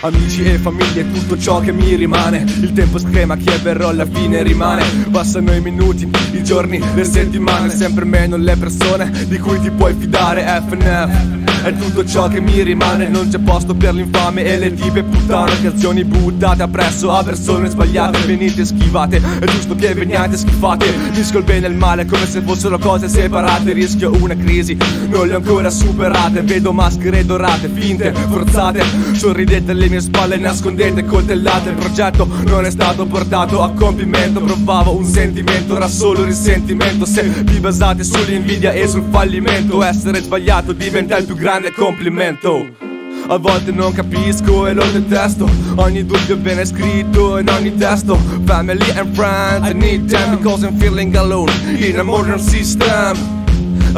Amici e famiglie, tutto ciò che mi rimane. Il tempo screma, chi è verrò alla fine rimane. Passano i minuti, i giorni, le settimane Sempre meno le persone di cui ti puoi fidare FNF è tutto ciò che mi rimane Non c'è posto per l'infame e le tipe puttane Canzoni buttate appresso a persone sbagliate Venite schivate, è giusto che veniate schifate. Misco il bene e il male come se fossero cose separate Rischio una crisi, non le ho ancora superate. Vedo maschere dorate, finte, forzate Sorridete alle mie spalle, nascondete coltellate. Il progetto non è stato portato a compimento Provavo un sentimento, era solo risentimento. Se vi basate sull'invidia e sul fallimento Essere sbagliato diventa il più grande grande complimento. A volte non capisco e lo detesto. Ogni dubbio viene scritto in ogni testo. Family and friends, I need them. because I'm feeling alone In a modern system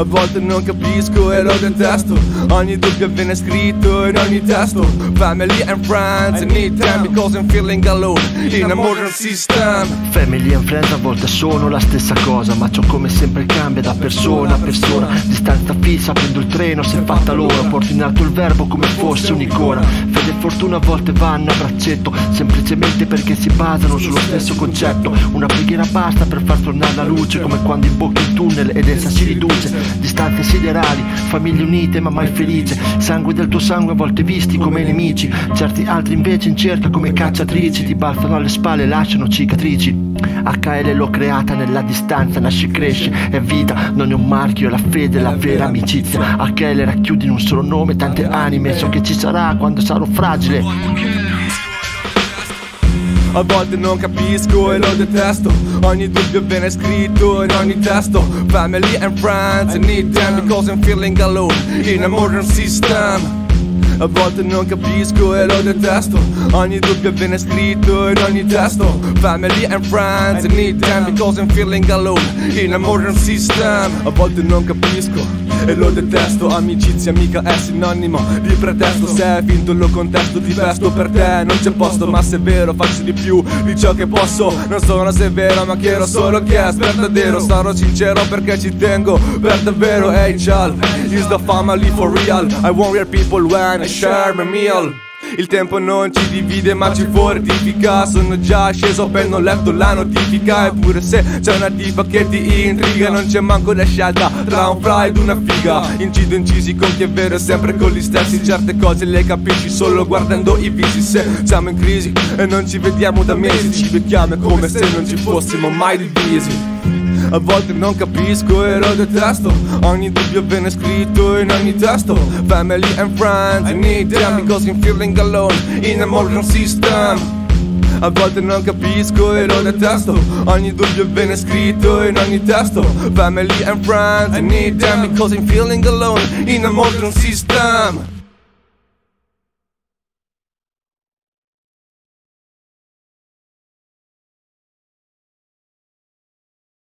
a volte non capisco e lo detesto Ogni dubbio viene scritto in ogni testo. Family and friends, I need time because I'm feeling alone In a modern system. Family and friends a volte sono la stessa cosa Ma ciò come sempre cambia da persona a persona. Distanza fissa, prendo il treno, se è fatta l'ora Porto in alto il verbo come fosse un'icona. Fede e fortuna a volte vanno a braccetto Semplicemente perché si basano sullo stesso concetto. Una preghiera basta per far tornare la luce Come quando imbocchi il tunnel ed essa si riduce distanze siderali, famiglie unite ma mai felice, sangue del tuo sangue a volte visti come nemici, certi altri invece in cerca come cacciatrici, ti balzano alle spalle e lasciano cicatrici. HL l'ho creata nella distanza, nasce e cresce, è vita, non è un marchio, è la fede, la vera amicizia. HL racchiudi in un solo nome tante anime, so che ci sarà quando sarò fragile. A volte non capisco e lo detesto. Ogni dubbio viene scritto in ogni testo. Family and friends, I need them because I'm feeling alone In a modern system. A volte non capisco e lo detesto. Ogni dubbio viene scritto in ogni testo. Family and friends, I need them because I'm feeling alone In a modern system. A volte non capisco e lo detesto Amicizia mica è sinonimo di pretesto. Se è finto lo contesto ti vesto per te. Non c'è posto ma se è vero faccio di più di ciò che posso. Non sono severo ma chiedo solo che è verdadero Sarò sincero perché ci tengo per davvero. Hey child, is the family for real. I want real people when I share my meal il tempo non ci divide ma ci fortifica. Sono già sceso appena ho letto la notifica. Eppure se c'è una tipa che ti intriga Non c'è manco la scelta tra un fra ed una figa. Incido incisi con chi è vero e sempre con gli stessi. Certe cose le capisci solo guardando i visi. Se siamo in crisi e non ci vediamo da mesi Ci becchiamo come se non ci fossimo mai divisi a volte non capisco e lo detesto Ogni dubbio viene scritto in ogni testo Family and friends, I need them because I'm feeling alone In a modern system. A volte non capisco e lo detesto Ogni dubbio viene scritto in ogni testo Family and friends, I need them because I'm feeling alone In a modern system